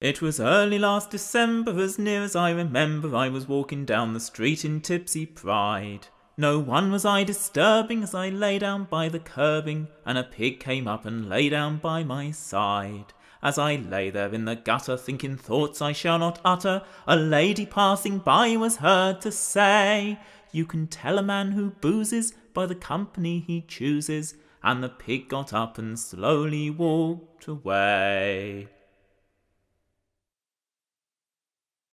It was early last December, as near as I remember, I was walking down the street in tipsy pride. No one was I disturbing as I lay down by the curbing, and a pig came up and lay down by my side. As I lay there in the gutter, thinking thoughts I shall not utter, a lady passing by was heard to say, You can tell a man who boozes by the company he chooses. And the pig got up and slowly walked away.